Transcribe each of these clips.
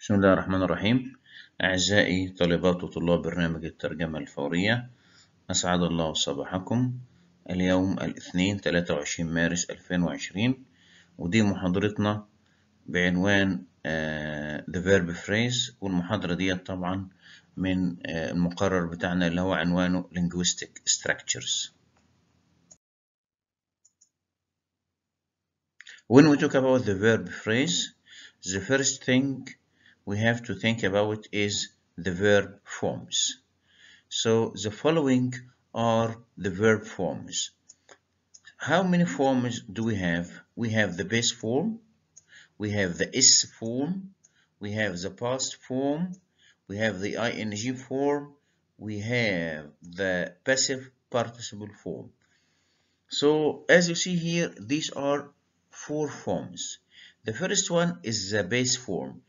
بسم الله الرحمن الرحيم. أعزائي طالبات وطلاب برنامج الترجمة الفورية أسعد الله صباحكم. اليوم الاثنين 23 مارس 2020 ودي محاضرتنا بعنوان آه, The Verb Phrase والمحاضرة دي طبعا من آه, المقرر بتاعنا اللي هو عنوانه Linguistic Structures. When we talk about the verb phrase, the first thing we have to think about is the verb forms. So the following are the verb forms. How many forms do we have? We have the base form, we have the S form, we have the past form, we have the ing form, we have the passive participle form. So as you see here, these are four forms. The first one is the base form.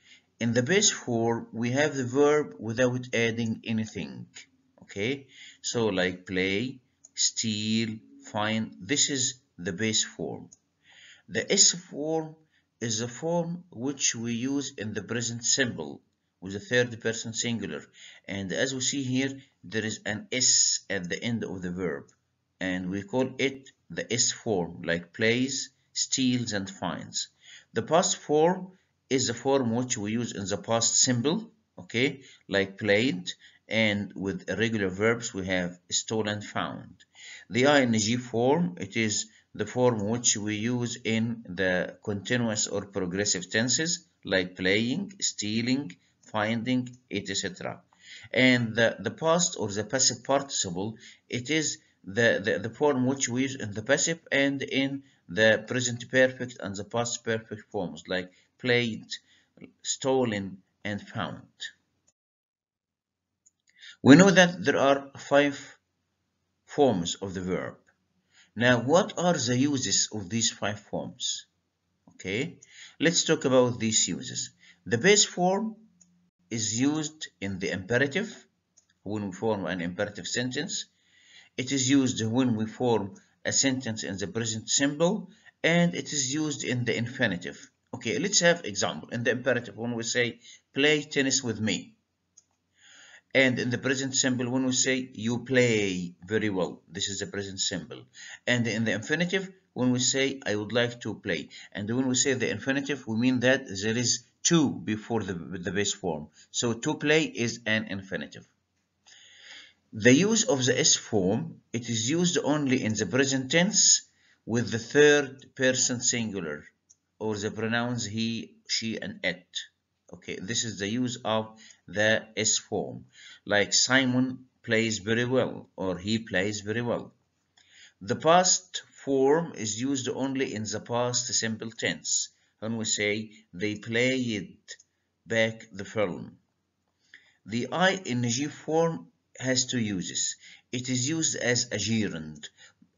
In the base form, we have the verb without adding anything. Okay, so like play, steal, find, this is the base form. The S form is a form which we use in the present simple with the third person singular. And as we see here, there is an S at the end of the verb. And we call it the S form, like plays, steals, and finds. The past form is the form which we use in the past simple, okay, like played, and with irregular verbs we have stolen, found. The ing form, it is the form which we use in the continuous or progressive tenses, like playing, stealing, finding, etc. And the, the past or the passive participle, it is the, the, the form which we use in the passive and in the present perfect and the past perfect forms like played, stolen, and found. We know that there are five forms of the verb. Now, what are the uses of these five forms? Okay, let's talk about these uses. The base form is used in the imperative when we form an imperative sentence. It is used when we form a sentence in the present simple and it is used in the infinitive. Okay, let's have example. In the imperative, when we say play tennis with me. And in the present simple, when we say you play very well, this is the present simple. And in the infinitive, when we say I would like to play. And when we say the infinitive, we mean that there is to before the, the base form. So to play is an infinitive. The use of the S form, it is used only in the present tense with the third person singular or the pronouns he, she, and it. Okay, this is the use of the S form. Like Simon plays very well or he plays very well. The past form is used only in the past simple tense when we say they played back the film. The ing form has two uses. It is used as a gerund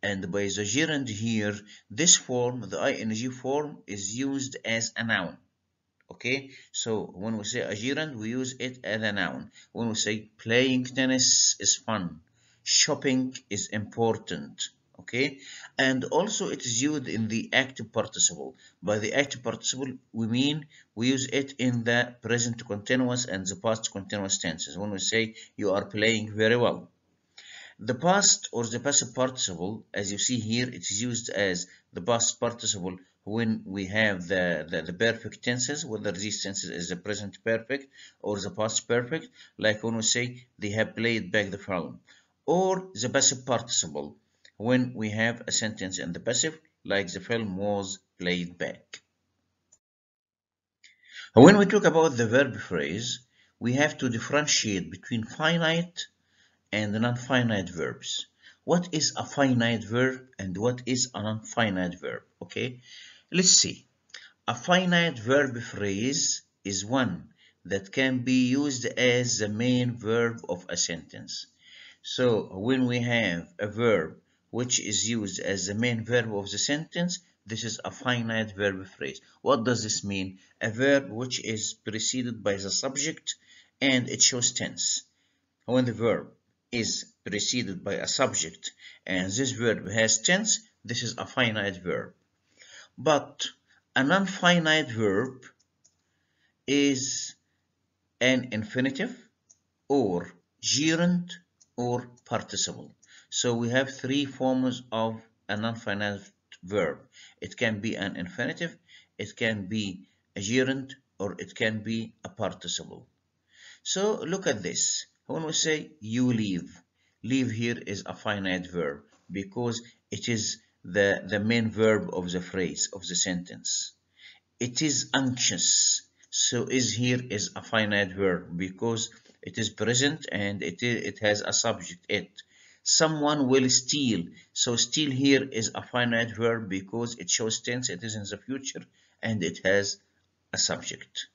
and by the gerund here, this form, the ing form, is used as a noun. Okay, so when we say a gerund, we use it as a noun. When we say playing tennis is fun, shopping is important. Okay, and also it is used in the active participle. By the active participle, we mean we use it in the present continuous and the past continuous tenses. When we say you are playing very well. The past or the passive participle, as you see here, it is used as the past participle when we have the, the, the, perfect tenses, whether these tenses is the present perfect or the past perfect, like when we say they have played back the film. Or the passive participle, when we have a sentence in the passive, like the film was played back. When we talk about the verb phrase, we have to differentiate between finite and non-finite verbs. What is a finite verb and what is a non-finite verb? Okay, let's see. A finite verb phrase is one that can be used as the main verb of a sentence. So when we have a verb which is used as the main verb of the sentence, this is a finite verb phrase. What does this mean? A verb which is preceded by the subject and it shows tense. When the verb is preceded by a subject and this verb has tense, this is a finite verb. But a non-finite verb is an infinitive or gerund or participle. So we have three forms of a non-finite verb. It can be an infinitive, it can be a gerund, or it can be a participle. So look at this. When we say you leave, leave here is a finite verb because it is the, the main verb of the phrase, of the sentence. It is anxious. So is here is a finite verb because it is present and it, is, it has a subject, it. Someone will steal. So steal here is a finite verb because it shows tense, it is in the future and it has a subject.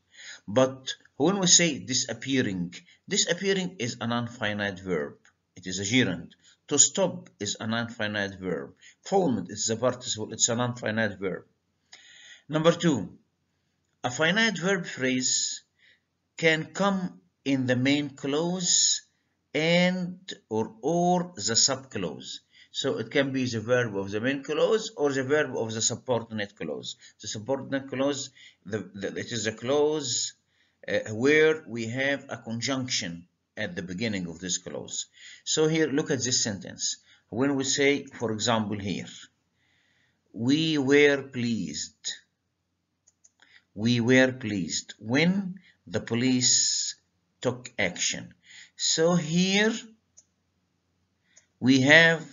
But when we say disappearing, disappearing is a non-finite verb. It is a gerund. To stop is a non-finite verb. Formed is a participle. It's a non-finite verb. Number two, a finite verb phrase can come in the main clause and or or the subclause. So it can be the verb of the main clause or the verb of the subordinate clause. The subordinate clause, the, the, it is a clause uh, where we have a conjunction at the beginning of this clause. So here, look at this sentence. When we say, for example, here, we were pleased. We were pleased when the police took action. So here we have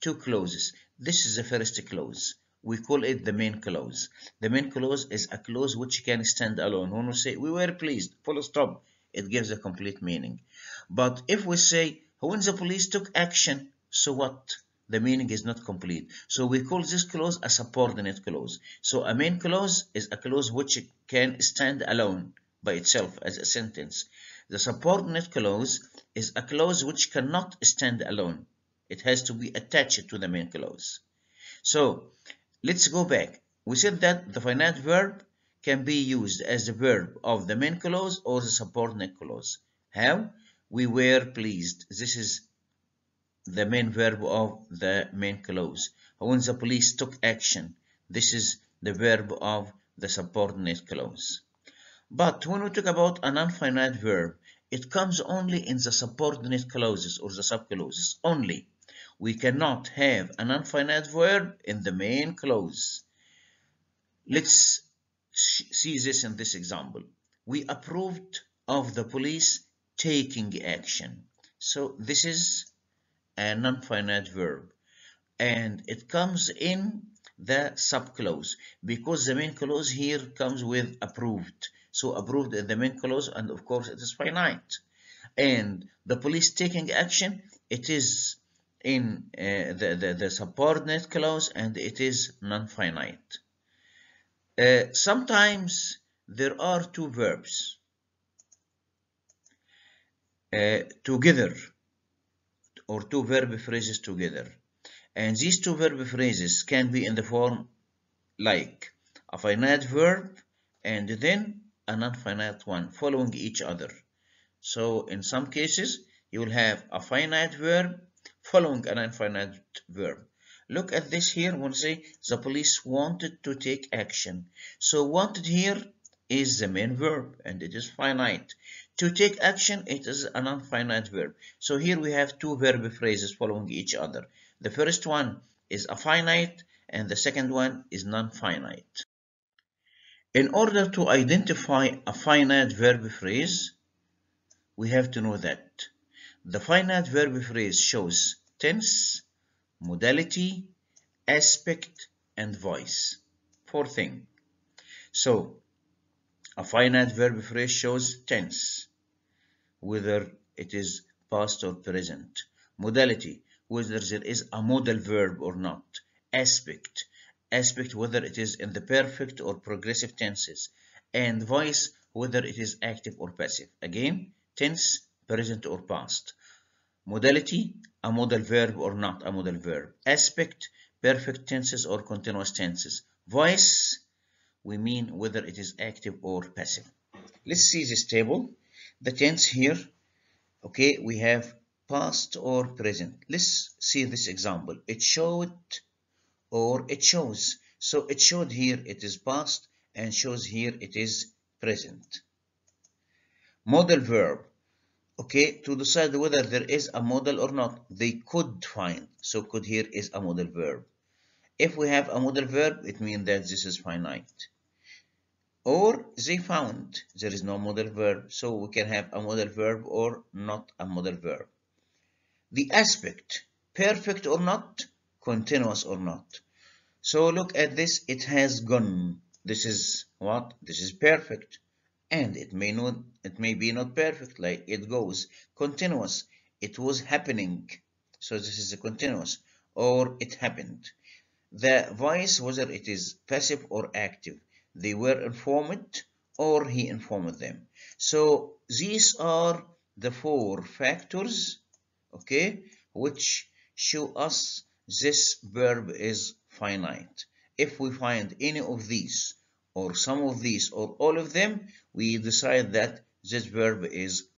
two clauses. This is the first clause. We call it the main clause. The main clause is a clause which can stand alone. When we say we were pleased, full stop, it gives a complete meaning. But if we say when the police took action, so what? The meaning is not complete. So we call this clause a subordinate clause. So a main clause is a clause which can stand alone by itself as a sentence. The subordinate clause is a clause which cannot stand alone. It has to be attached to the main clause. So let's go back. We said that the finite verb can be used as the verb of the main clause or the subordinate clause. How? We were pleased. This is the main verb of the main clause. When the police took action, this is the verb of the subordinate clause. But when we talk about a non-finite verb, it comes only in the subordinate clauses or the subclauses only. We cannot have an infinite verb in the main clause. Let's see this in this example. We approved of the police taking action. So this is a non-finite verb and it comes in the subclause because the main clause here comes with approved. So approved is the main clause and of course it is finite. And the police taking action, it is in uh, the, the, the, subordinate clause and it is non-finite. Uh, sometimes there are two verbs uh, together or two verb phrases together and these two verb phrases can be in the form like a finite verb and then a non-finite one following each other. So in some cases you will have a finite verb following an infinite verb. Look at this here when say the police wanted to take action. So wanted here is the main verb and it is finite. To take action, it is an infinite verb. So here we have two verb phrases following each other. The first one is a finite and the second one is non-finite. In order to identify a finite verb phrase, we have to know that the finite verb phrase shows tense, modality, aspect, and voice. Four things. So, a finite verb phrase shows tense, whether it is past or present. Modality, whether there is a modal verb or not. Aspect, aspect whether it is in the perfect or progressive tenses. And voice, whether it is active or passive. Again, tense, present or past. Modality, a modal verb or not a modal verb. Aspect, perfect tenses or continuous tenses. Voice, we mean whether it is active or passive. Let's see this table. The tense here, okay, we have past or present. Let's see this example. It showed or it shows. So it showed here it is past and shows here it is present. modal verb okay to decide whether there is a model or not they could find so could here is a modal verb. If we have a modal verb it means that this is finite. Or they found there is no modal verb so we can have a modal verb or not a modal verb. The aspect perfect or not continuous or not. So look at this it has gone. This is what? This is perfect and it may not it may be not perfect like it goes continuous it was happening. So this is a continuous or it happened. The voice whether it is passive or active they were informed or he informed them. So these are the four factors okay which show us this verb is finite. If we find any of these or some of these or all of them we decide that this verb is